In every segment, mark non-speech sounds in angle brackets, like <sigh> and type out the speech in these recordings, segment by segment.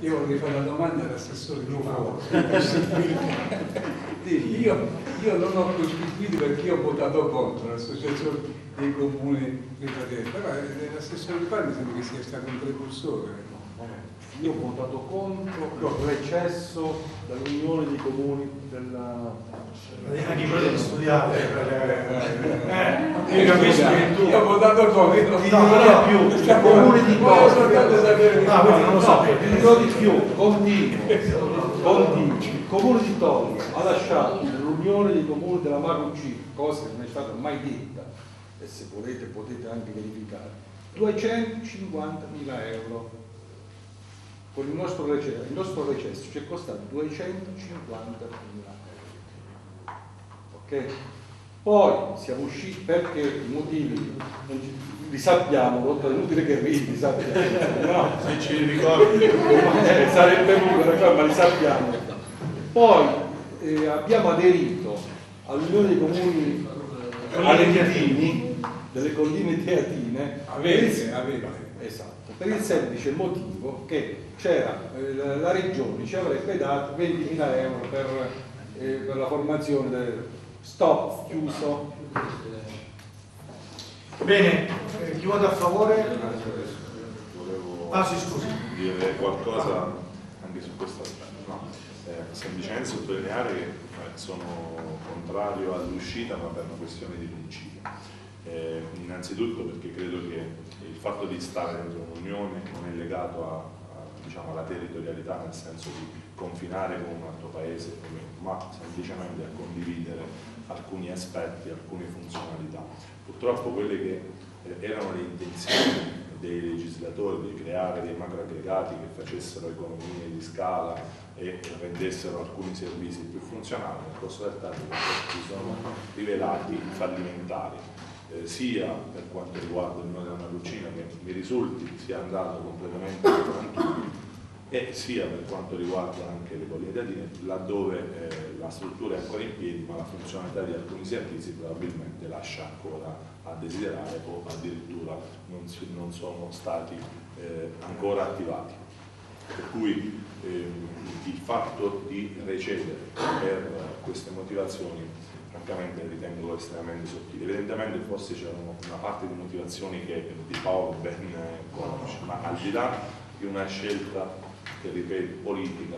Io vorrei fare una domanda all'assessore Paolo. <laughs> io, io non ho costituito perché io ho votato contro l'associazione dei comuni di Padella, però l'assessore Paolo mi sembra che sia stato un precursore. Io ho votato contro recesso dall'Unione dei Comuni della... Anche quello studiato. Eh, capisco che tu... Io ho votato contro. Ti dirò più, il Comune di Torre. soltanto sapere No, quindi non lo so, ti dirò di più, continuo, continuo. Il Comune di Torre ha lasciato nell'Unione dei Comuni della Marucci, cosa che non è stata mai detta, e se volete potete anche verificare, 250.000 euro. Con il nostro recesso, il nostro recesso ci è costato 250.000 euro. Ok? Poi siamo usciti perché i motivi li sappiamo, è inutile che ridi, sappiamo, no? <laughs> Se ci ricordi. Eh, sarebbe utile, ma li sappiamo. Poi eh, abbiamo aderito all'Unione dei Comuni Alentini, delle colline teatine, Avete, avete. Esatto, per il semplice motivo che c'era, eh, la, regione ci avrebbe dato 20.000 euro per, eh, per la formazione del stop, chiuso. Bene, eh, chi vota a favore? Volevo Ah sì, scusi. dire qualcosa anche su questo aspetto. No, eh, semplicemente sottolineare che eh, sono contrario all'uscita ma per una questione di principio. Eh, innanzitutto perché credo che fatto di stare dentro un'unione non è legato a, a, diciamo, alla territorialità nel senso di confinare con un altro paese, ma semplicemente a condividere alcuni aspetti, alcune funzionalità. Purtroppo quelle che eh, erano le intenzioni dei legislatori di creare dei macroaggregati che facessero economie di scala e rendessero alcuni servizi più funzionali, nel corso del tempo si sono rivelati fallimentari, eh, sia per quanto riguarda il nodo della Maruccina che mi risulti sia andato completamente in frantume e sia per quanto riguarda anche le colline teatine, laddove eh, la struttura è ancora in piedi ma la funzionalità di alcuni servizi probabilmente lascia ancora a desiderare o addirittura non, si- non sono stati eh, ancora attivati. Per cui ehm, il fatto di recedere per queste motivazioni francamente ritengo estremamente sottile. Evidentemente forse c'era una parte di motivazioni che Di Paolo ben eh, conosce, ma al di là di una scelta che ripeto politica,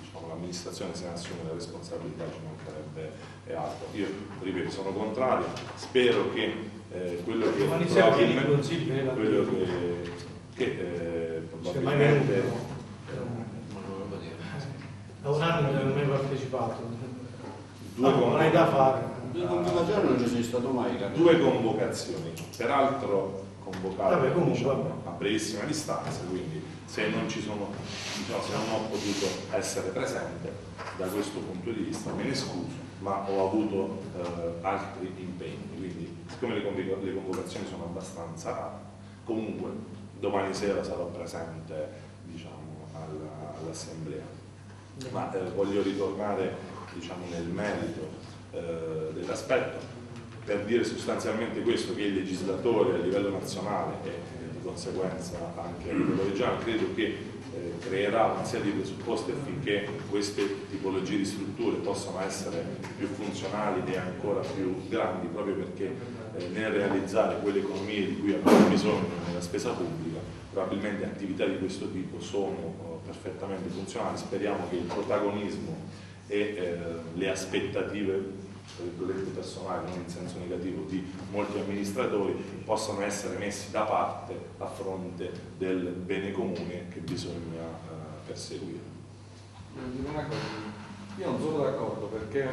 diciamo, l'amministrazione se ne assume la responsabilità ci mancherebbe e altro. Io ripeto, sono contrario, spero che eh, quello che probabilmente eh, quello che, che eh, C'è mai probabilmente venuto? Da un anno non ho mai partecipato. Due, No, con- non hai da fare. Io con Giovanni non ci sei stato mai, capito? due convocazioni, peraltro convocate Vabbè, comunque, diciamo, a brevissima distanza, quindi se non ci sono, diciamo, se non ho potuto essere presente da questo punto di vista me ne scuso, ma ho avuto eh, altri impegni, quindi siccome le, convoca- le convocazioni sono abbastanza rare, comunque domani sera sarò presente diciamo, alla- all'assemblea. Ma eh, voglio ritornare diciamo, nel merito eh, dell'aspetto. Per dire sostanzialmente questo che il legislatore a livello nazionale e eh, di conseguenza anche a livello regionale credo che eh, creerà una serie di presupposti affinché queste tipologie di strutture possano essere più funzionali e ancora più grandi proprio perché eh, nel realizzare quelle economie di cui abbiamo bisogno nella spesa pubblica probabilmente attività di questo tipo sono eh, perfettamente funzionali. Speriamo che il protagonismo e eh, le aspettative personali, non in senso negativo, di molti amministratori possano essere messi da parte a fronte del bene comune che bisogna eh, perseguire. Io non sono d'accordo perché,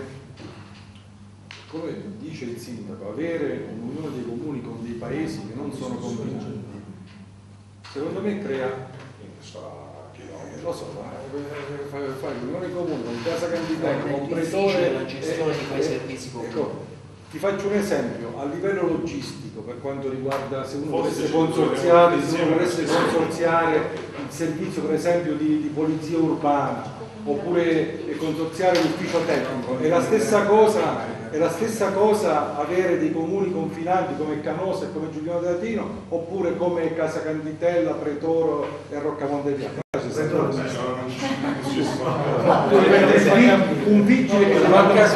come dice il sindaco, avere un'unione dei comuni con dei paesi che non sono confinanti, secondo me crea, lo so, ma, eh, fare fare l'unione comune con Casa Candidata, con Pretore... la gestione di quei eh, servizi ecco, comuni. ti faccio un esempio, a livello logistico, per quanto riguarda se uno Forse volesse ci consorziare, se uno questa consorziare il servizio per esempio di, di polizia urbana oppure consorziare l'ufficio tecnico, è la stessa cosa, è la stessa cosa avere dei comuni confinanti come Canosa e come Giuliano Teatino oppure come Casa Canditella, Pretoro e Roccamonte Piano. Puoi mettere un vigile che deve fare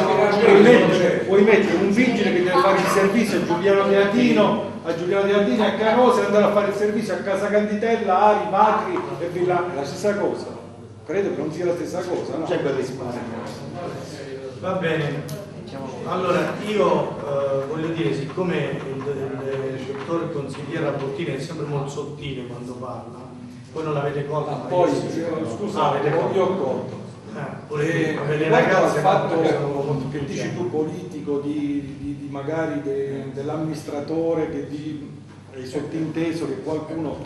puoi mettere, puoi mettere un vigile che deve fare il servizio a Giuliano Teatino, a Giuliano Teatino e a Canosa e andare a fare il servizio a Casa Canditella, Ari, Macri e Villa, è la stessa cosa. Credo che non sia la stessa cosa, no? C'è quel risparmio. Va bene. Allora, io eh, voglio dire, siccome il, il, il dottore consigliere Albertini è sempre molto sottile quando parla, voi non l'avete colto, ma Poi, io sì. Ah, scusa, avete colto. io ho colto. Eh, pure E vabbè, le ragazze fatto sono molto più che dici tu politico di, di- di magari de- dell'amministratore che di, hai sottinteso che qualcuno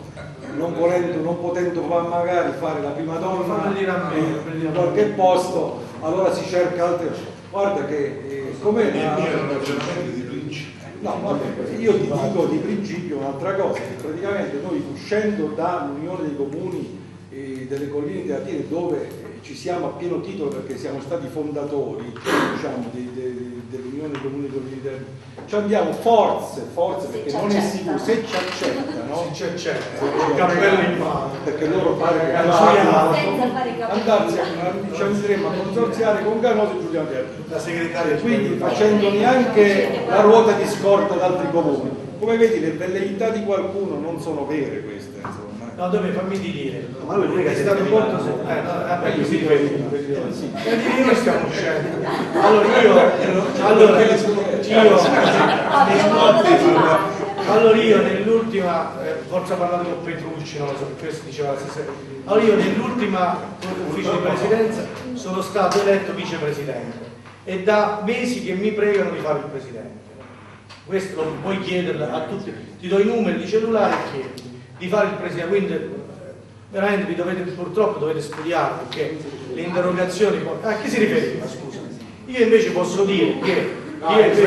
non volendo, non potendo fa- magari fare la prima donna eh, in qualche posto, allora si cerca altre. Guarda che eh, come Il mio è ragionamento di. No, vabbè, io ti dico di principio un'altra cosa, che praticamente noi uscendo dall'Unione dei Comuni e delle colline di Atene dove eh, ci siamo a pieno titolo perché siamo stati fondatori diciamo, di- di- dell'Unione di Atene, ci abbiamo forze, forze perché ci non è sicuro, se ci accettano, C'è, c'è, se il ci cappello in accettano, mano. perché loro fare capelli. andarsi a, ci andremo a consorziare con Canoso e Giuliano Teatino La segretaria quindi facendo neanche la ruota di scorta ad altri comuni. Come vedi le velleità di qualcuno non sono vere queste, insomma. No, dove fammi di dire. Ma lui non è che stato molto terminato. se- eh, io si Sì. Eh, Noi stiamo uscendo. Allora io, allora io, allora io nell'ultima, eh, forse ha parlato con Petrucci, non lo so, questo diceva la stessa. Allora io nell'ultima ufficio di presidenza sono stato eletto vicepresidente e da mesi che mi pregano di fare il presidente. Questo lo puoi chiederlo a tutti, ti do i numeri di cellulare e chiedi di fare il presidente, quindi veramente vi dovete, purtroppo dovete studiare perché le interrogazioni, poi- a chi si riferiva scusa? Io invece posso dire che io invece,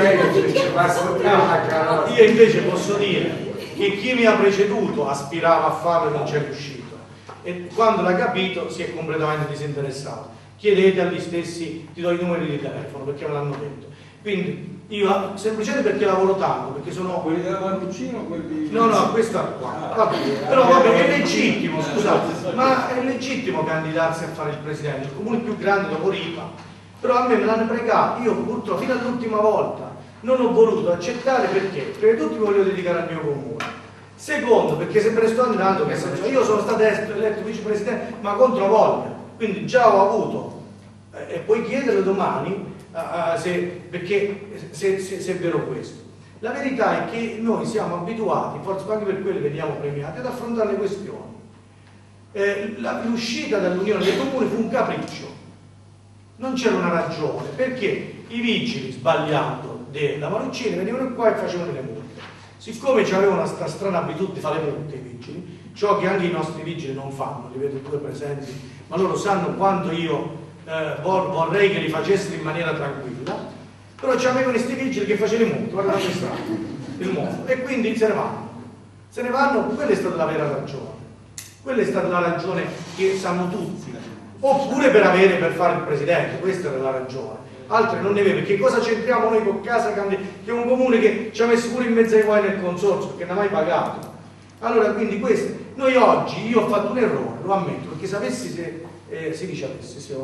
Ah, io invece posso dire che chi mi ha preceduto aspirava a farlo e non c'è riuscito e quando l'ha capito si è completamente disinteressato. Chiedete agli stessi, ti do i numeri di telefono perché me l'hanno detto. Quindi io semplicemente perché lavoro tanto, perché sono Quelli della Marruccino o quelli... No, no, questa qua. Vabbè, però vabbè, è legittimo, scusate, ma è legittimo candidarsi a fare il presidente, il comune più grande dopo Ripa. Però a me me l'hanno pregato, io purtroppo fino all'ultima volta non ho voluto accettare perché? Prima di tutto mi voglio dedicare al mio comune. Secondo, perché se me ne sto andando, che senso? io sono stato eletto eletto vicepresidente, ma contro voglia, quindi già ho avuto, eh, e puoi chiedere domani, ah, se, perché se, se- se è vero questo. La verità è che noi siamo abituati, forse anche per quello veniamo premiati, ad affrontare le questioni. Eh, l'uscita dall'Unione dei Comuni fu un capriccio, non c'era una ragione, perché i vigili, sbagliando della Maruccini, venivano qua e facevano le multe. Siccome avevano questa strana abitudine di fare le multe i vigili, ciò che anche i nostri vigili non fanno, li vedo due presenti, ma loro sanno quanto io eh, vor- vorrei che li facessero in maniera tranquilla, però c'avevano questi vigili che facevano multe, guardate il mondo, e quindi se ne vanno. Se ne vanno, quella è stata la vera ragione. Quella è stata la ragione che sanno tutti. Oppure per avere, per fare il presidente, questa era la ragione. Altre non ne aveva, perché cosa c'entriamo noi con Casa Candì, che è un comune che ci ha messo pure in mezzo ai guai nel consorzio, perché non ha mai pagato. Allora, quindi questo, noi oggi, io ho fatto un errore, lo ammetto, perché se avessi, se, eh, si dice avessi, se,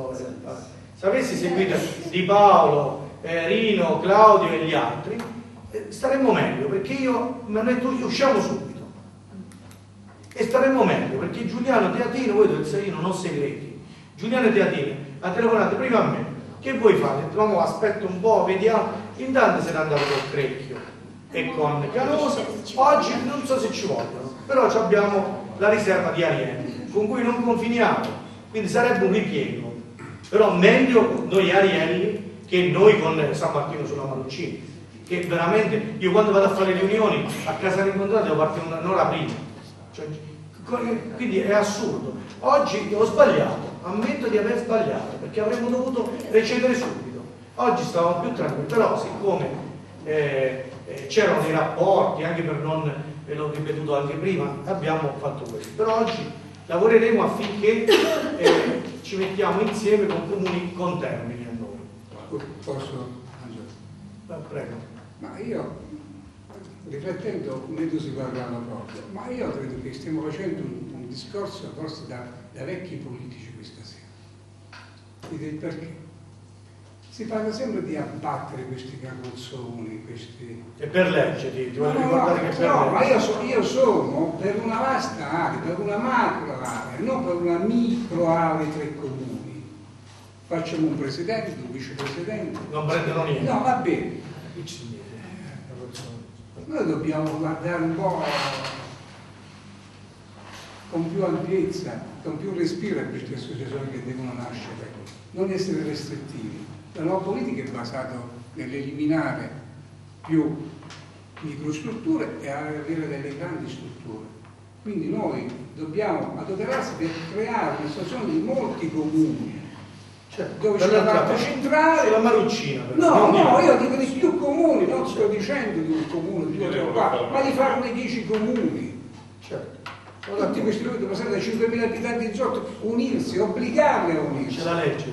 avessi seguito Di Paolo, eh, Rino, Claudio e gli altri, eh, staremmo meglio, perché io mi hanno detto usciamo subito e staremmo meglio perché Giuliano Teatino, voi dovete sapere, io non ho segreti. Giuliano Teatino ha telefonato prima a me. Che vuoi fare? Detto, "Mamma, aspetta un po', vediamo. Intanto se n'è andato col Crecchio e con Canosa. Oggi non so se ci vogliono, però abbiamo la riserva di Arielli, con cui non confiniamo. Quindi sarebbe un ripiego. Però meglio noi Arielli che noi con San Martino sulla Maruccini. Che veramente, io quando vado a fare riunioni a casa rincontrata devo partire un'ora prima. Cioè, quindi è assurdo. Oggi ho sbagliato, ammetto di aver sbagliato, perché avremmo dovuto recedere subito. Oggi stavamo più tranquilli, però siccome eh, eh, c'erano dei rapporti, anche per non, ve l'ho ripetuto anche prima, abbiamo fatto questo. Però oggi lavoreremo affinché eh, ci mettiamo insieme con comuni con termini a noi. Posso? Angelo? Eh, Prego. Ma io, riflettendo, mentre si parlava proprio, ma io credo che stiamo facendo un, un discorso forse da da vecchi politici questa sera. Il perché? Si parla sempre di abbattere questi carrozzoni, questi... E per legge, ti, ti No, voglio ricordare no, che per no, legge. ma io, so- io sono per una vasta area, per una macro area, non per una micro area tre comuni. Facciamo un presidente, un vicepresidente. Non prendono niente. No, va bene. Carrozzone. Noi dobbiamo guardare un po' con più ampiezza, con più respiro a queste associazioni che devono nascere, non essere restrittivi. La nuova politica è basata nell'eliminare più microstrutture e avere delle grandi strutture. Quindi noi dobbiamo adoperarsi per creare una situazione di molti comuni Certo, dove c'è la parte centrale Sulla Maruccina. No, no, io dico di più comuni, non sto dicendo di un comune, di due o qua, ma di farne dieci comuni. Certo. Tutti questi comuni devono essere da 5.000 abitanti in sotto, unirsi, obbligarli a unirsi. C'è la legge.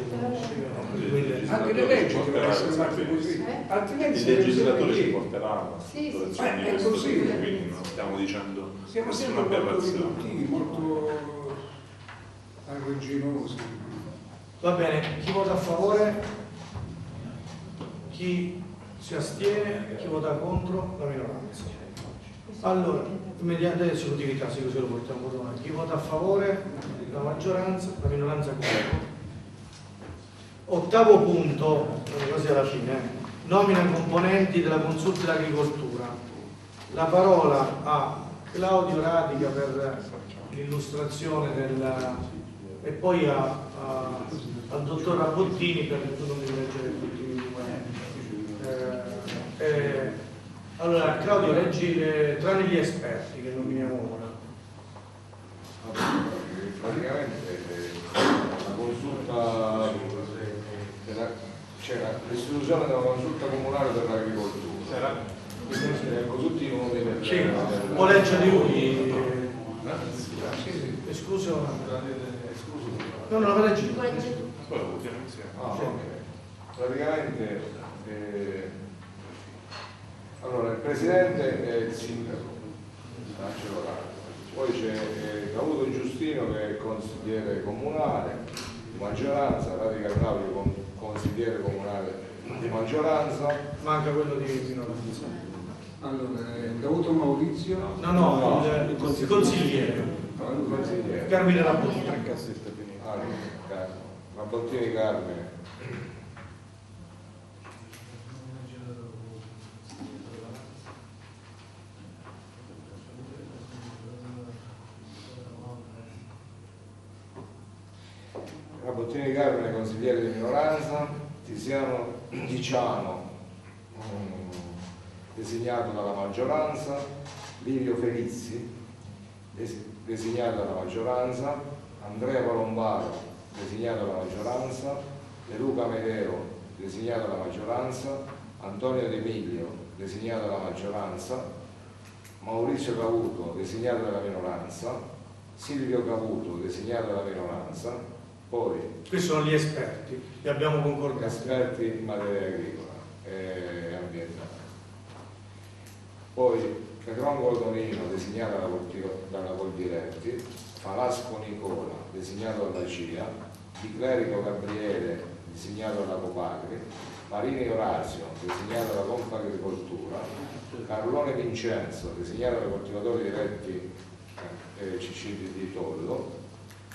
Anche le leggi devono essere fatte così, altrimenti Il legislatore ci porterà a una Sì, sì, situazione sì. di Eh, è questo così. tipo, quindi non stiamo dicendo Siamo sempre molto aberrazione. riduttivi, molto arregginosi. Va bene, chi vota a favore? Chi si astiene? Chi vota contro? La minoranza. Allora, immediata esecutività, sì, così lo portiamo avanti. Chi vota a favore? La maggioranza, la minoranza contro. Ottavo punto, eh, quasi alla fine, eh. nomina componenti della consulta dell'agricoltura. La parola a Claudio Radica per l'illustrazione del, e poi a, a- al dottor Rabottini per tu non devi leggere tutti i. Eh, eh, allora, Claudio, leggi eh, tranne gli esperti che nominiamo ora. praticamente eh, la consulta della- c'era l'istituzione della consulta comunale per l'agricoltura leggo tutti i nomi del, Sì, può leggere lui. eh? Escluso. Scusi. No, no, la leggi. Puoi leggere tu. Poi lo votiamo insieme. Ah, ok. Praticamente eh, allora il presidente è il sindaco Angelo Rado. poi c'è eh, Cavuto Giustino che è consigliere comunale di maggioranza, Radica Claudio con- consigliere comunale di maggioranza, Manca quello di minoranza. Allora, eh, Davuto Maurizio, No, no, il, il consigliere. consigliere. Carmine Rabottini. Allora, Car- Rabottini Carmine. Rabottini Carmine, consigliere di minoranza, Tiziano Diciano, designato dalla maggioranza, Livio Felizzi, des- designato dalla maggioranza, Andrea Palombaro, designato dalla maggioranza, De Luca Medero, designato dalla maggioranza, Antonio De Miglio, designato dalla maggioranza, Maurizio Cavuto, designato dalla minoranza, Silvio Cavuto, designato dalla minoranza, poi Questi sono gli esperti, li abbiamo concordato. esperti in materia agricola e ambientale. Poi Petrongolo Tonino, designato dalla, Coldiretti, Falasco Nicola, designato dalla CIA, Di Clerico Gabriele, designato dalla Copagri, Marini Orazio, designato dalla Confagricoltura, Carlone Vincenzo, designato dai coltivatori diretti eh, CCD di Tollo,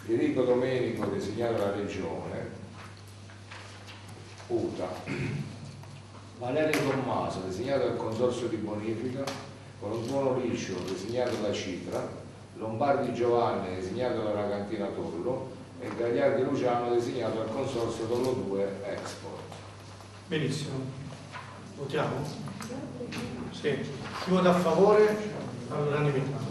Enrico Domenico, designato dalla Regione, UTA, Valerio Tommaso, designato dal Consorzio di Bonifica, Corontuono Licio, designato da Citra, Lombardi Giovanni, designato dalla Cantina Tollo e Gagliardi Luciano, designato dal Consorzio Tollo 2 Export. Benissimo. Votiamo? Sì. Chi vota a favore? All'unanimità.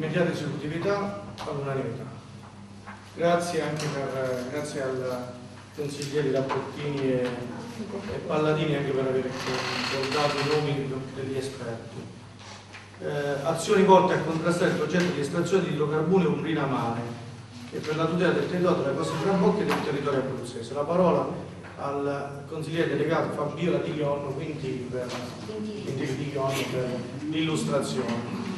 Immediata esecutività all'unanimità. Grazie anche per, grazie al consigliere Rapportini e, e Palladini anche per aver ricordato i nomi degli esperti. Eh, azioni volte a contrastare il progetto di estrazione di idrocarburi umbrina mare e per la tutela del territorio della costa Trambocchi e del territorio abruzzese. La parola al consigliere delegato Fabiola quindi per, quindi per l'illustrazione.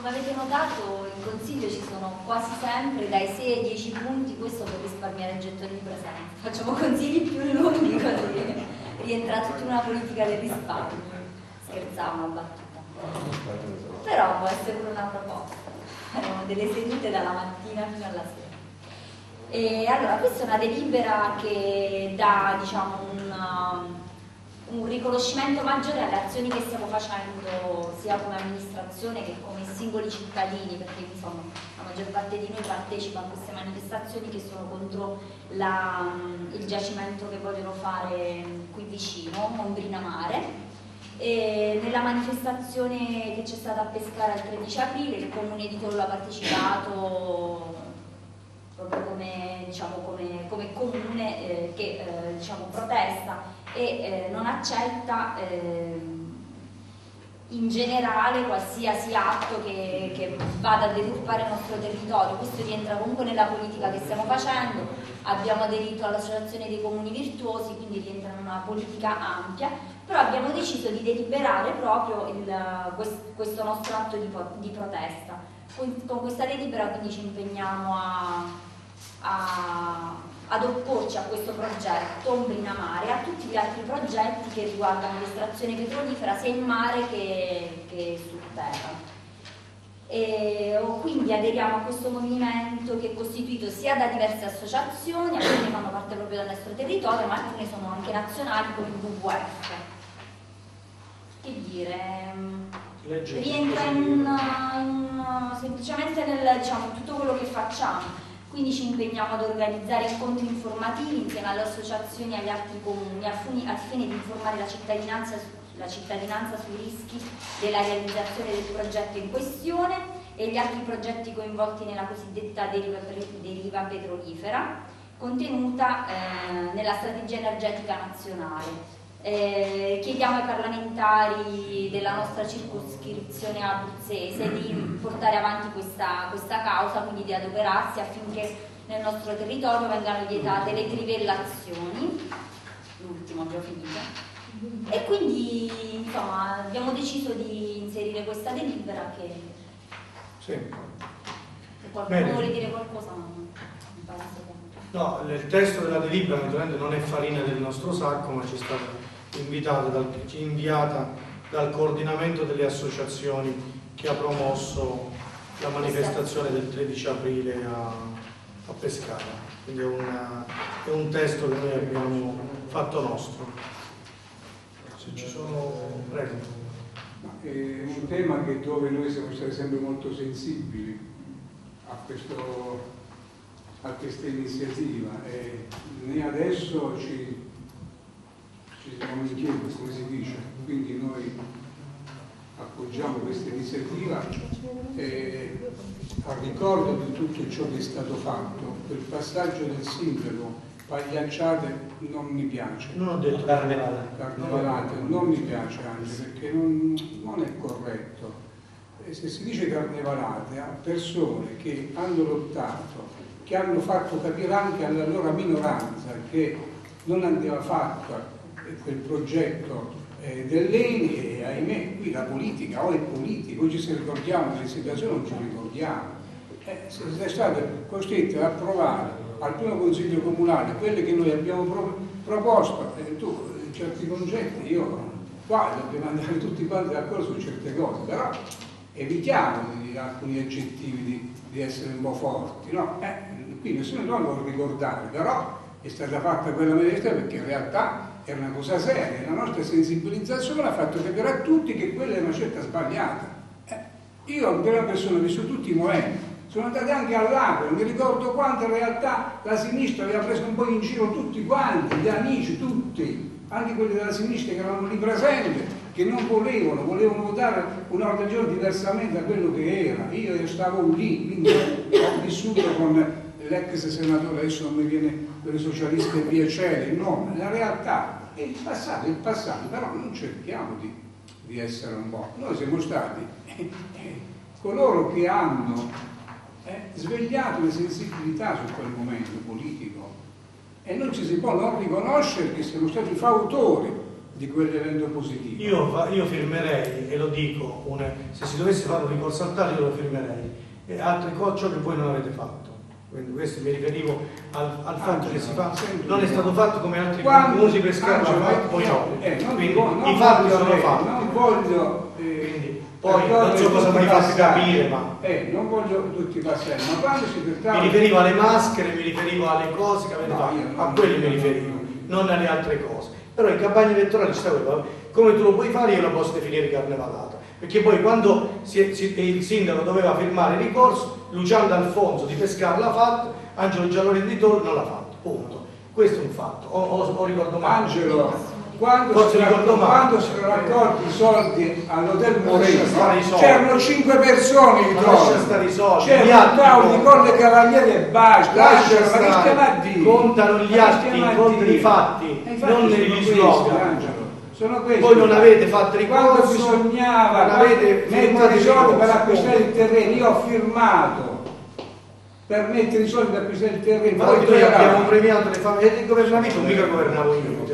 Come avete notato in consiglio ci sono quasi sempre dai 6 ai 10 punti, questo per risparmiare gettoni di presenza. Facciamo consigli più lunghi così rientra tutta una politica del risparmio. Scherzavo una battuta. Però può essere pure una proposta. Erano delle sedute dalla mattina fino alla sera. E allora, questa è una delibera che dà diciamo, un, un riconoscimento maggiore alle azioni che stiamo facendo sia come amministrazione che come singoli cittadini, perché insomma, la maggior parte di noi partecipa a queste manifestazioni che sono contro la, il giacimento che vogliono fare qui vicino, Ombrina Mare. E nella manifestazione che c'è stata a Pescara il 13 aprile il comune di Tollo ha partecipato proprio come, diciamo, come, come comune eh, che eh, diciamo, protesta e eh, non accetta ehm, in generale qualsiasi atto che, che, vada a deturpare il nostro territorio. Questo rientra comunque nella politica che stiamo facendo, abbiamo aderito all'Associazione dei Comuni Virtuosi, quindi rientra in una politica ampia, però abbiamo deciso di deliberare proprio il, questo nostro atto di, di protesta. Con, con questa delibera quindi ci impegniamo a a, ad opporci a questo progetto Ombrina Mare e a tutti gli altri progetti che riguardano l'estrazione petrolifera sia in mare che, che su terra. E, quindi aderiamo a questo movimento che è costituito sia da diverse associazioni, alcune fanno parte proprio del nostro territorio, ma alcune sono anche nazionali come il WWF. Che dire, rientra in, in, semplicemente nel diciamo, tutto quello che facciamo quindi ci impegniamo ad organizzare incontri informativi insieme alle associazioni e agli altri comuni al fine di informare la cittadinanza, la cittadinanza sui rischi della realizzazione del progetto in questione e gli altri progetti coinvolti nella cosiddetta deriva, deriva petrolifera contenuta eh, nella strategia energetica nazionale eh, chiediamo ai parlamentari della nostra circoscrizione abruzzese di portare avanti questa, questa causa, quindi di adoperarsi affinché nel nostro territorio vengano vietate le trivellazioni, l'ultimo abbiamo finito, e quindi insomma abbiamo deciso di inserire questa delibera che sì. se qualcuno Bene. vuole dire qualcosa non penso che... No, il testo della delibera naturalmente non è farina del nostro sacco, ma ci sta dal, inviata dal coordinamento delle associazioni che ha promosso la manifestazione del 13 aprile a, a Pescara. Quindi è, una, è, un testo che noi abbiamo fatto nostro. Se ci sono... Prego. È un tema che dove noi siamo stati sempre molto sensibili a, questo, a questa iniziativa e né adesso ci ci siamo in chiesa, come si dice, quindi noi appoggiamo questa iniziativa e a ricordo di tutto ciò che è stato fatto, quel passaggio del sindaco pagliacciate non mi piace. Non ho detto carnevalate. Carnevalate, non mi piace anche perché non, non è corretto. E se si dice carnevalate a persone che hanno lottato, che hanno fatto capire anche alla loro minoranza che non andava fatta quel progetto eh, dell'ENI e ahimè qui la politica o è politica, oggi ci ricordiamo delle situazioni non ci ricordiamo. Eh, se è stato costretto ad approvare al primo consiglio comunale quelle che noi abbiamo pro proposto, eh, tu certi concetti, io qua dobbiamo andare <laughs> tutti quanti d'accordo su certe cose, però evitiamo di, alcuni aggettivi di, di, essere un po' forti, no? Eh, qui nessuno non lo ricordare, però è stata fatta quella medesima perché in realtà è una cosa seria, la nostra sensibilizzazione ha fatto capire a tutti che quella è una scelta sbagliata. Eh, io in prima persona ho visto tutti i momenti, sono andati anche all'Aquila, mi ricordo quanto in realtà la sinistra aveva preso un po' in giro tutti quanti, gli amici, tutti, anche quelli della sinistra che erano lì presenti, che non volevano, volevano votare un ordine del giorno diversamente da quello che era. Io stavo lì, quindi ho vissuto con l'ex senatore, adesso non mi viene per i socialisti e via Cele, no, la realtà è il passato, il passato, però non cerchiamo di, di essere un po'. Noi siamo stati eh, eh, coloro che hanno eh, svegliato le sensibilità su quel momento politico e non ci si può non riconoscere che siamo stati fautori di quell'evento positivo. Io, io firmerei, e lo dico, una- se si dovesse fare un ricorso al taglio lo firmerei, e altre cose che voi non avete fatto. Quindi questo mi riferivo al, al fatto che si fa, non è stato fatto come altri Quando pescare Angelo, l'hanno fatto, voi no. eh, Quindi i fatti voglio- sono fatti. Non voglio eh, Quindi, poi non so cosa mi fate capire, ma Eh, non voglio tutti i passaggi, ma quando si trattava mi riferivo alle maschere, mi riferivo alle cose che avete No, fatto, a quelle mi riferivo, non alle altre cose. Però in campagna elettorale ci quello, come tu lo puoi fare io la posso definire carnevalata. Perché poi quando si- si- il sindaco doveva firmare il ricorso, Luciano D'Alfonso di Pescara l'ha fatto, Angelo Giallore di Toro non l'ha fatto. Punto. Questo è un fatto. O, o- o ricordo male. Angelo, quando Forse si, ricordo quando si erano raccolti i soldi all'hotel Lascia soldi. c'erano cinque persone Ma di lascia stare i soldi, C'era un tavolo di contano. Colle Cavaliere e basta. Lascia Angelo, ma che stiamo a dire? contano gli che atti, contano i fatti, non negli slogan. Sono questi. Voi non avete fatto ricorso, Quando bisognava non avete mettere i il soldi per acquistare il terreno, io ho firmato per mettere i soldi per acquistare il terreno. Ma poi noi abbiamo premiato le famiglie e governavi tu, mica governavo io.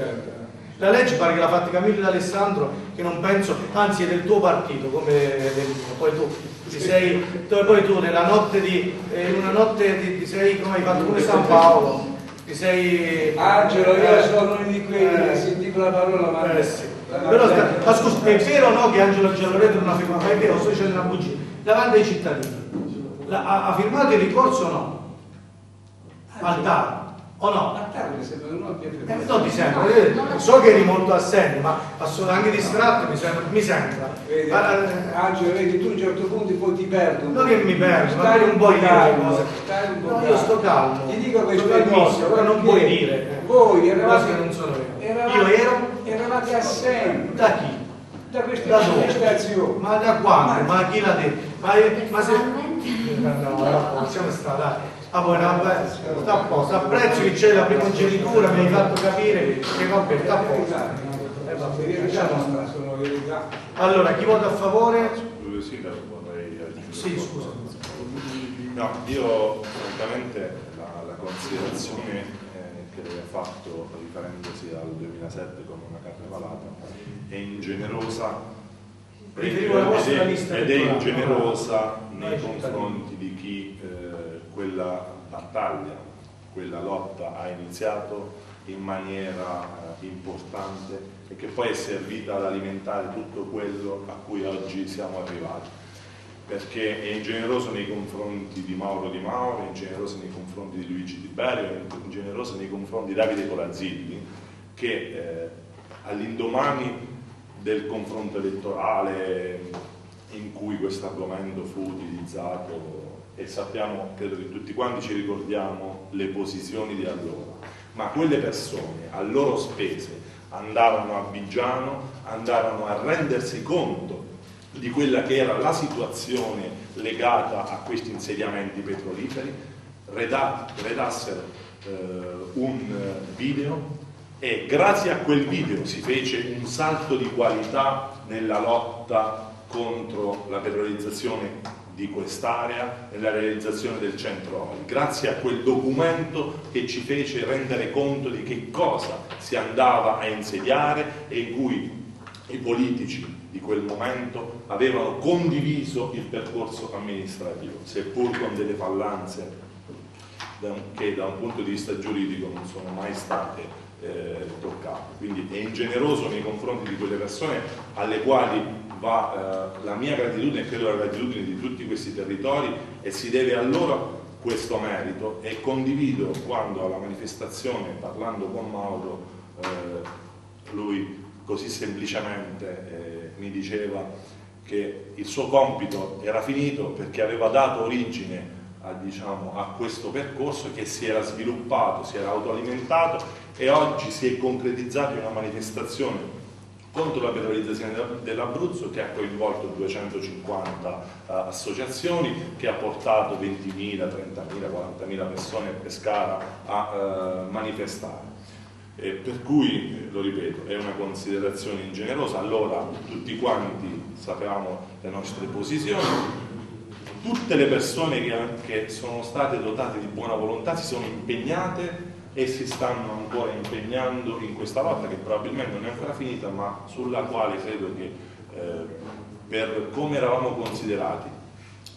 La legge pare che l'ha fatta Camillo D'Alessandro, che non penso, anzi è del tuo partito, come del. Poi tu ti sei, <laughs> poi tu nella notte di, eh, una notte ti, ti sei, come hai fatto pure San Paolo, ti sei... Angelo, io eh, sono uno di quelli eh, che si dico la parola ma eh sì. Però ma scusa, è vero o no che Angelo Gialloretto non ha firmato? Ma è vero, sto dicendo una bugia. Davanti ai cittadini. La- ha, ha firmato il ricorso o no? Al TAR, o no? A tardi sembra non abbia Eh, firmato. non ti sembra, eh, so che eri molto assente, ma sono anche distratto, mi sembra. Mi sembra. Vedi, Ma, eh, Angelo, vedi, tu a un certo punto poi ti perdo. Non che mi perdo, ma stai dire le calmo, cose. Stai un po' No, io calmo. sto calmo. Ti dico calmissimo, cose, però non puoi dire. Voi eravate, non sono vere. eravate, Io ero? eravate assenti Da chi? da queste Da dove? manifestazioni. Ma da quando? Ma chi l'ha detto? Ma, ma se... Personalmente. No, no, no, possiamo stare, dai. Ah, poi, no, beh, sta a posto, apprezzo che c'è la primogenitura, mi hai fatto capire che vabbè, sta a posto. Eh, verità. Allora, chi vota a favore? Sì, scusa. No, io francamente la, la considerazione eh, che lei ha fatto riferendosi al 2007 come una carnevalata è ingenerosa Riferivo alla vostra ed è- lista ed è ingenerosa nei confronti di chi eh, quella battaglia, quella lotta ha iniziato in maniera eh, importante e che poi è servita ad alimentare tutto quello a cui oggi siamo arrivati. Perché è ingeneroso nei confronti di Mauro Di Mauro, è ingeneroso nei confronti di Luigi Tiberio, è ingeneroso nei confronti di Davide Colazzilli, che eh, all'indomani del confronto elettorale in cui questo argomento fu utilizzato e sappiamo, credo che tutti quanti ci ricordiamo le posizioni di allora, ma quelle persone a loro spese andarono a Bigiano, andarono a rendersi conto di quella che era la situazione legata a questi insediamenti petroliferi, reda- redassero eh, un eh, video e grazie a quel video si fece un salto di qualità nella lotta contro la petrolizzazione di quest'area e la realizzazione del centro oli. Grazie a quel documento che ci fece rendere conto di che cosa si andava a insediare e in cui i politici di quel momento avevano condiviso il percorso amministrativo, seppur con delle fallanze che da un punto di vista giuridico non sono mai state eh, toccate. Quindi è ingeneroso nei confronti di quelle persone alle quali va eh, la mia gratitudine e credo la gratitudine di tutti questi territori e si deve a loro questo merito e condivido quando alla manifestazione parlando con Mauro eh, lui così semplicemente eh, mi diceva che il suo compito era finito perché aveva dato origine a, diciamo, a questo percorso che si era sviluppato, si era autoalimentato e oggi si è concretizzato in una manifestazione contro la petrolizzazione dell'Abruzzo che ha coinvolto 250 eh, associazioni, che ha portato 20.000, 30.000, 40.000 persone a Pescara a eh, manifestare. E per cui, eh, lo ripeto, è una considerazione ingenerosa. Allora tutti quanti sapevamo le nostre posizioni, tutte le persone che, che sono state dotate di buona volontà si sono impegnate e si stanno ancora impegnando in questa lotta che probabilmente non è ancora finita ma sulla quale credo che eh, per come eravamo considerati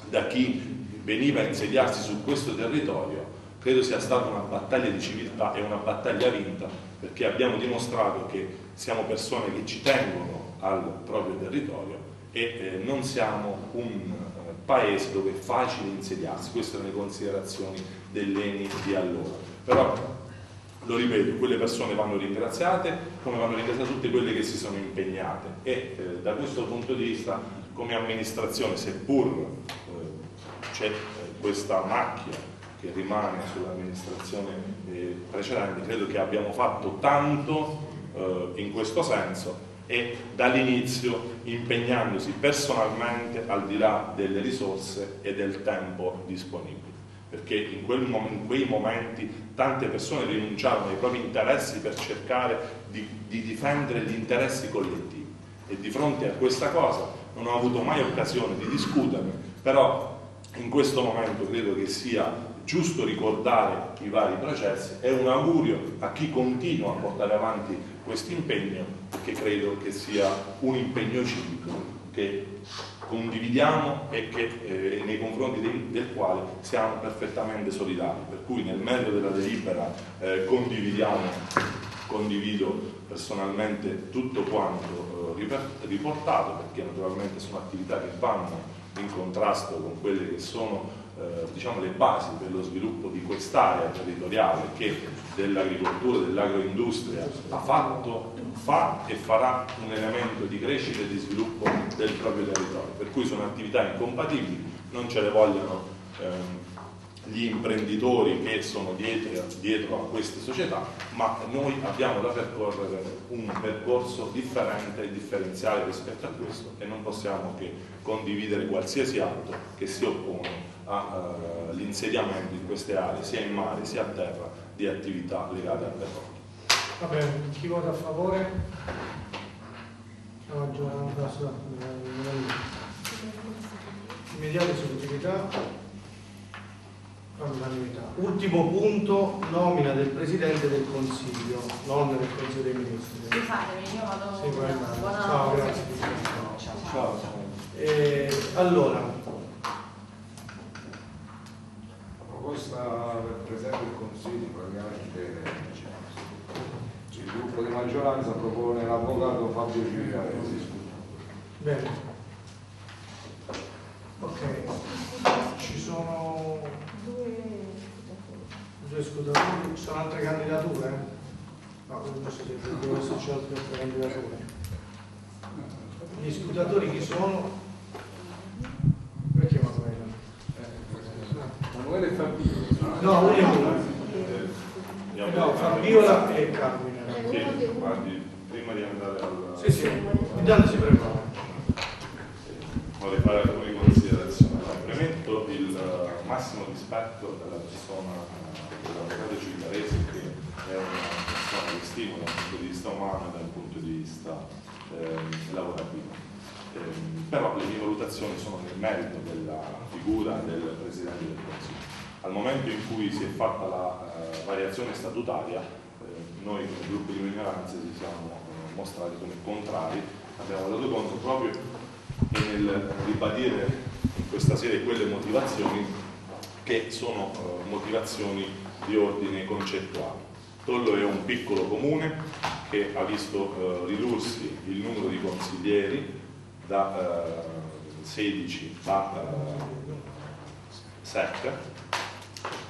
da chi veniva a insediarsi su questo territorio credo sia stata una battaglia di civiltà e una battaglia vinta perché abbiamo dimostrato che siamo persone che ci tengono al proprio territorio e eh, non siamo un eh, paese dove è facile insediarsi, queste sono le considerazioni dell'ENI di allora. Però lo ripeto, quelle persone vanno ringraziate, come vanno ringraziate tutte quelle che si sono impegnate. E eh, da questo punto di vista come amministrazione, seppur eh, c'è eh, questa macchia che rimane sull'amministrazione eh, precedente, credo che abbiamo fatto tanto eh, in questo senso e dall'inizio impegnandosi personalmente al di là delle risorse e del tempo disponibile perché in, quel, in, quei momenti tante persone rinunciarono ai propri interessi per cercare di, di, difendere gli interessi collettivi. E di fronte a questa cosa non ho avuto mai occasione di discuterne, però in questo momento credo che sia giusto ricordare i vari processi. E un augurio a chi continua a portare avanti questo impegno che credo che sia un impegno civico che condividiamo e che, eh, nei confronti del, del, quale siamo perfettamente solidari. Per cui nel merito della delibera eh, condividiamo, condivido personalmente tutto quanto eh, riportato perché naturalmente sono attività che vanno in contrasto con quelle che sono eh, diciamo, le basi per lo sviluppo di quest'area territoriale che dell'agricoltura, dell'agroindustria ha fatto, fa e farà un elemento di crescita e di sviluppo del proprio territorio. Per cui sono attività incompatibili, non ce le vogliono ehm, gli imprenditori che sono dietro, dietro, a queste società, ma noi abbiamo da percorrere un percorso differente e differenziale rispetto a questo e non possiamo che condividere qualsiasi atto che si oppone all'insediamento uh, in queste aree, sia in mare sia a terra, di attività legate al petrolio. Va bene, chi vota a favore? La maggioranza immediata esecutività all'unanimità. Ultimo punto, nomina del Presidente del Consiglio, non del Consiglio dei Ministri. Sì, fatemi, io vado. Sì, Ciao, grazie. Ciao. Ciao. Eh, allora, proposta del Presidente del Consiglio praticamente il gruppo di maggioranza propone l'avvocato Fabio Giuliaresi. Bene. Ok, ci sono due scutatori, ci sono altre candidature? No, non so se devono esserci altre candidature. Gli scutatori chi sono? Perché Manuela? Emanuele Fabio. No, uno e uno. No, Fabiola e Carmine. Sì, guardi, prima di andare al... Sì, sì, intanto si prepara. Vorrei fare alcune considerazioni. Premetto il massimo rispetto della persona dell'avvocato Civitaresi che è una persona che stimola dal punto di vista umano e dal punto di vista eh, lavorativo. Eh, però le mie valutazioni sono nel merito della figura del Presidente del Consiglio. Al momento in cui si è fatta la eh, variazione statutaria, eh, noi come gruppo di minoranze ci siamo eh, mostrati come contrari, abbiamo dato conto proprio che nel ribadire in questa sede quelle motivazioni che sono eh, motivazioni di ordine concettuale. Tollo è un piccolo comune che ha visto eh, ridursi il numero di consiglieri da eh, 16 a 7, eh,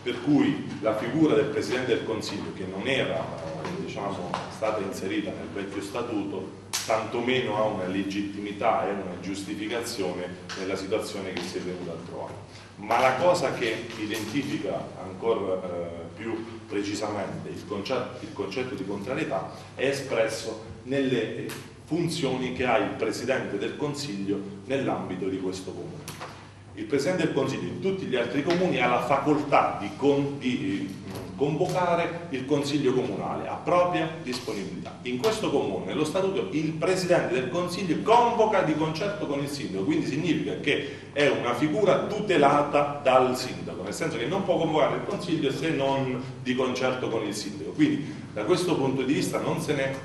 per cui la figura del Presidente del Consiglio, che non era eh, diciamo, stata inserita nel vecchio statuto, tantomeno ha una legittimità e una giustificazione nella situazione che si è venuta a trovare. Ma la cosa che identifica ancora eh, più precisamente il concetto, il concetto di contrarietà è espresso nelle funzioni che ha il Presidente del Consiglio nell'ambito di questo comune. Il Presidente del Consiglio in tutti gli altri comuni ha la facoltà di, con, di convocare il Consiglio Comunale a propria disponibilità. In questo comune, nello statuto, il Presidente del Consiglio convoca di concerto con il Sindaco, quindi significa che è una figura tutelata dal Sindaco, nel senso che non può convocare il Consiglio se non di concerto con il Sindaco. Quindi da questo punto di vista non se ne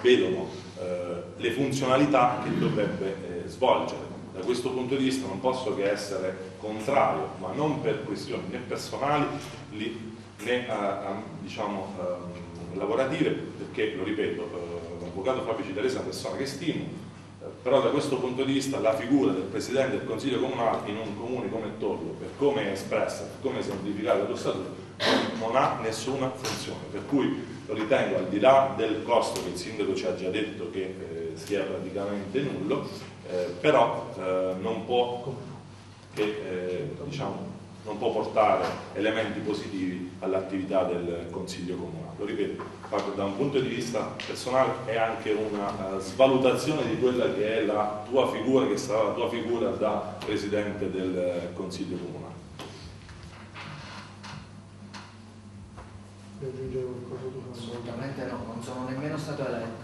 vedono eh, le funzionalità che dovrebbe eh, svolgere. Questo punto di vista non posso che essere contrario, ma non per questioni né personali né a, a, diciamo, a, lavorative, perché, lo ripeto, eh, l'avvocato Fabio Citarese è una persona che stimo, eh, però da questo punto di vista la figura del Presidente del Consiglio Comunale in un comune come Torlo, per come è espressa, per come è semplificata dallo Statuto, non ha nessuna funzione, per cui lo ritengo al di là del costo che il Sindaco ci ha già detto che eh, sia praticamente nullo, eh, però eh, non può che eh, diciamo, non può portare elementi positivi all'attività del Consiglio Comunale. Lo ripeto, da un punto di vista personale è anche una uh, svalutazione di quella che è la tua figura, che sarà la tua figura da Presidente del Consiglio Comunale. Assolutamente no, non sono nemmeno stato eletto.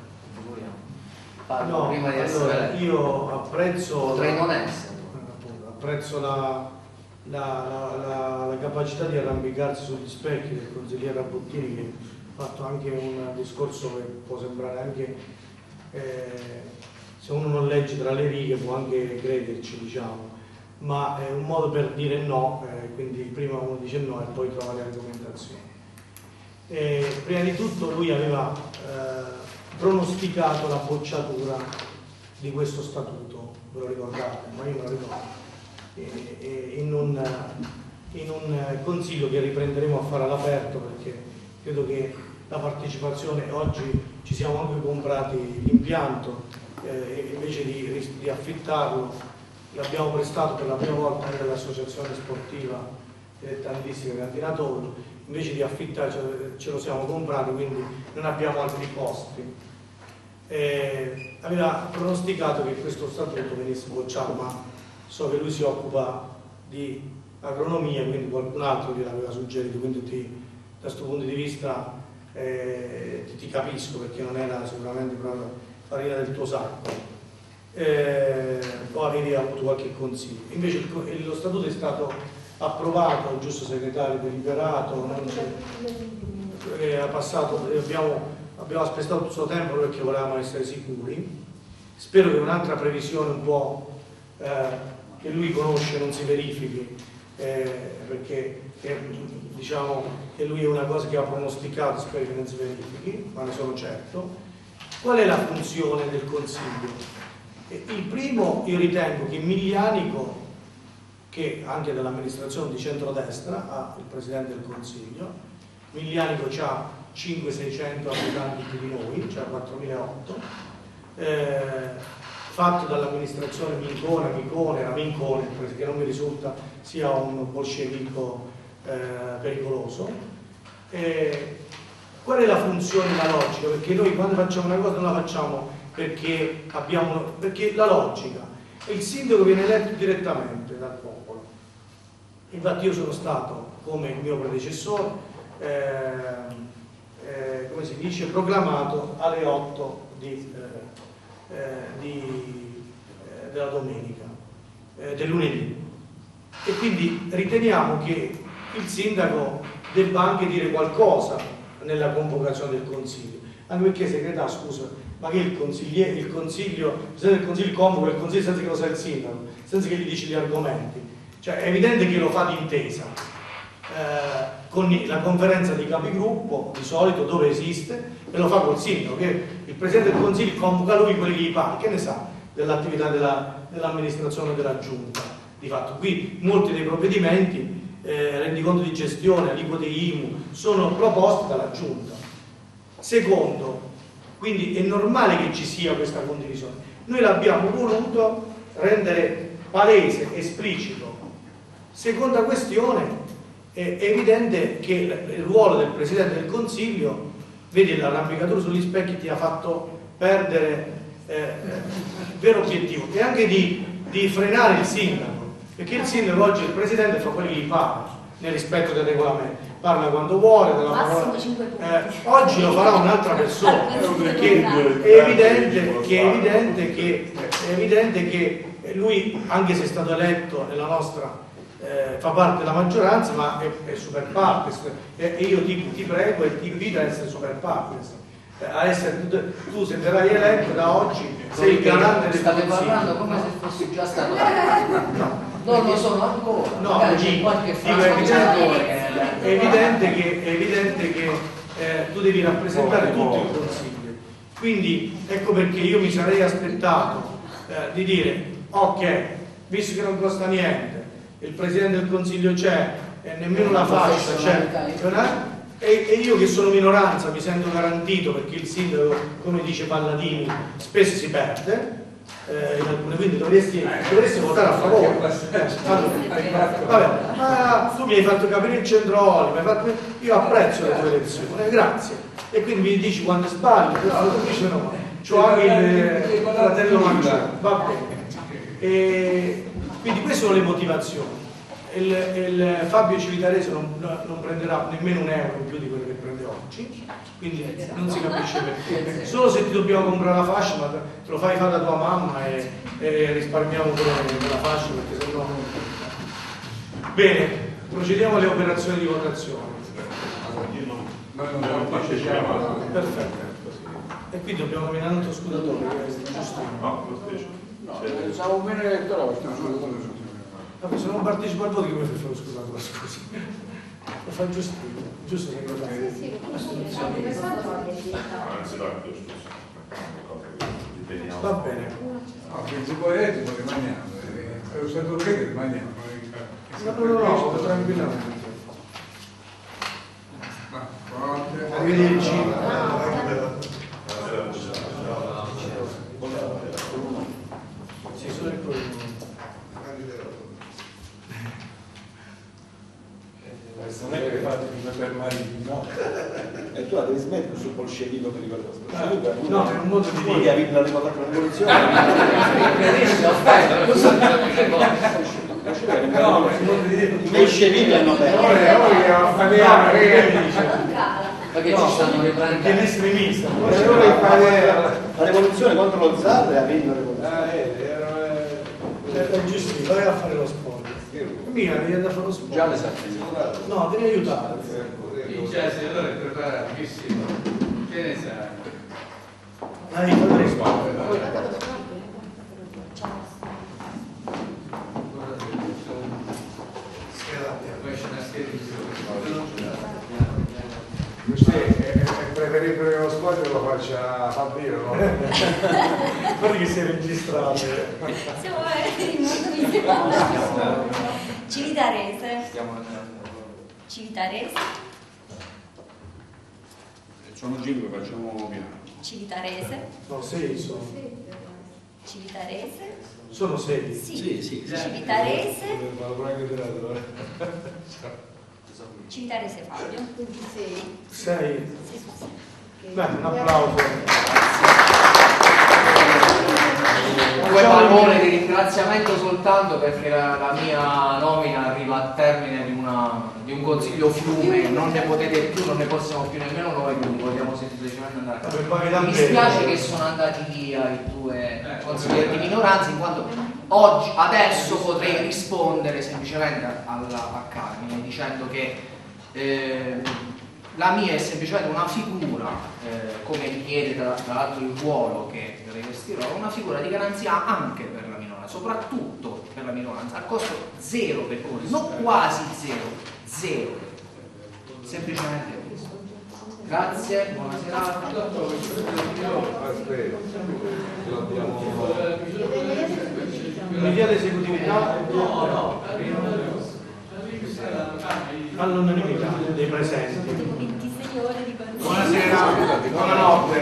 Parlo no, prima di essere allora, eletto. Io apprezzo... Potrei non essere. Apprezzo la la, la, la, capacità di arrampicarsi sugli specchi del consigliere Abbottini che ha fatto anche un discorso che può sembrare anche, eh, se uno non legge tra le righe può anche crederci, diciamo, ma è un modo per dire no, eh, quindi prima uno dice no e poi trova le argomentazioni. E prima di tutto lui aveva eh, pronosticato la bocciatura di questo statuto, ve lo ricordate, ma io me lo ricordo. In un, in un consiglio che riprenderemo a fare all'aperto perché credo che la partecipazione oggi ci siamo anche comprati l'impianto eh, invece di, di affittarlo l'abbiamo prestato per la prima volta anche all'associazione sportiva dilettantistica Cantinatorio invece di affittare ce lo siamo comprati quindi non abbiamo altri costi eh, aveva pronosticato che questo statuto venisse bocciato ma so che lui si occupa di agronomia, quindi qualcun altro gliel'aveva suggerito, quindi ti, da questo punto di vista eh, ti, ti, capisco perché non era sicuramente proprio farina del tuo sacco. Eh, o avevi avuto qualche consiglio. Invece il, lo statuto è stato approvato, il giusto segretario deliberato, eh, passato, abbiamo, abbiamo aspettato tutto questo tempo perché volevamo essere sicuri. Spero che un'altra previsione un po' eh, che lui conosce non si verifichi, eh, perché eh, diciamo che lui è una cosa che ha pronosticato, spero che non si verifichi, ma ne sono certo. Qual è la funzione del Consiglio? Il primo, io ritengo che Miglianico, che anche dell'amministrazione di centrodestra ha il Presidente del Consiglio, Miglianico ha 5-600 abitanti più di noi, cioè 4.008, eh, fatto dall'amministrazione Mincone, Micone, era che non mi risulta sia un bolscevico eh, pericoloso. E qual è la funzione, la logica? Perché noi quando facciamo una cosa non la facciamo perché abbiamo, perché la logica, il sindaco viene eletto direttamente dal popolo. Infatti io sono stato, come il mio predecessore, eh, eh, come si dice, proclamato alle 8 di eh, eh, di, eh, della domenica, eh, del lunedì. E quindi riteniamo che il sindaco debba anche dire qualcosa nella convocazione del consiglio, anche perché segretario, scusa, ma che il consigliere, il consiglio, il presidente del consiglio convoca il consiglio senza che lo sa il sindaco, senza che gli dici gli argomenti. Cioè è evidente che lo fa d'intesa. Eh, con la conferenza di capigruppo di solito dove esiste e lo fa col sindaco che il Presidente del Consiglio convoca lui quelli che gli pare che ne sa dell'attività dell'amministrazione della Giunta di fatto qui molti dei provvedimenti eh, rendiconto di gestione, aliquote IMU sono proposti dalla Giunta secondo quindi è normale che ci sia questa condivisione. Noi l'abbiamo voluto rendere palese, esplicito. Seconda questione è evidente che il ruolo del Presidente del Consiglio, vedi l'arrampicatura sugli specchi ti ha fatto perdere eh, il vero obiettivo, e anche di, di, frenare il sindaco, perché il sindaco oggi il Presidente fa quello che gli pare, nel rispetto del regolamento, parla quando vuole, della parola. Eh, oggi lo farà un'altra persona, <laughs> perché è evidente, che è, evidente che, è evidente che lui, anche se è stato eletto nella nostra, eh, fa parte della maggioranza, ma è, è super partes, e e io ti, ti prego e ti invito a essere super partes. Eh, A essere, tu, tu se verrai eletto da oggi sei il garante del State parlando come se fossi già stato <laughs> eletto. Non lo sono ancora. No, Magari c'è dico, qualche franco è evidente, è evidente che, è evidente che eh, tu devi rappresentare tutto il Consiglio. Quindi ecco perché io mi sarei aspettato eh, di dire, ok, visto che non costa niente, il Presidente del Consiglio c'è, e nemmeno la fascia c'è, non è? e, e io che sono minoranza mi sento garantito perché il sindaco, come dice Palladini, spesso si perde. Eh, in alcune, quindi dovresti, dovresti votare a favore. Eh, allora, Vabbè, ma tu mi hai fatto capire il centro fatto- io apprezzo le tue lezioni, eh, grazie. E quindi mi dici quando sbagli, questo tu dici no, c'ho anche il fratello maggiore, va bene. E quindi queste sono le motivazioni. Il, il Fabio Civitarese non, non prenderà nemmeno un euro in più di quello che prende oggi, quindi non si capisce perché. Solo se ti dobbiamo comprare la fascia, ma te lo fai fare da tua mamma e, e risparmiamo pure la fascia perché sennò... Bene, procediamo alle operazioni di votazione. Noi non partecipiamo. Perfetto. E qui dobbiamo nominare un altro scudatore, è giusto. No, lo stesso. No, pensavo bene elettorale, Vabbè, se non partecipo al voto che fare lo scudatore, scusi. Lo fa giusto, giusto segretario. Giusto. Riteniamo. Va bene. No, principio etico rimaniamo. eh, È lo stato che rimaniamo. No, no, no, no, tranquillamente. Arrivederci. Sì, sono primo. Non è che fate come per Marino. <laughs> E tu la devi smettere sul bolscevico per ricordare. No, è un modo di Poi che dire. ha vinto la rivolta con la rivoluzione. No, è un modo di dire. I bolscevichi hanno perso. Perché ci No, stanno Perché è riprendendo. estremista. La rivoluzione contro lo zar e ha vinto la rivoluzione. È è giusto, vai a fare lo sport. Mica devi andare a fare lo sport. Già le sapete. No, devi aiutare. Già sei allora è preparatissimo, che ne sai? Dai, fai lo sport. Poi c'è una scheda di Sì, è, è preferibile che lo sport lo faccia Fabio, no? <laughs> Guarda che sei registrato. Siamo veramente in mondo di Civitarese. Stiamo andando. Civitarese. Sono cinque, facciamo piano. Civitarese. No, sei sono. Civitarese. Sono sei. Sì. Sì, sì. Civitarese. eh. Civitarese Fabio. Sei. Sì, sì, sì. Beh, un applauso. Due parole di ringraziamento soltanto perché la, la mia nomina arriva a termine di, una- di un consiglio fiume, non ne potete più, non ne possiamo più nemmeno noi, quindi vogliamo semplicemente andare a Mi dispiace che sono andati via i due consiglieri di minoranza in quanto oggi, adesso potrei rispondere semplicemente alla, a Carmine dicendo che eh, la mia è semplicemente una figura, eh, come richiede tra l'altro il ruolo che rivestirò, una figura di garanzia anche per la minoranza, soprattutto per la minoranza, a costo zero per voi, non quasi zero, zero. Semplicemente questo. Grazie, buona serata. Immediata esecutività all'unanimità dei presenti. 26 ore di consiglio. Buonasera, buonanotte.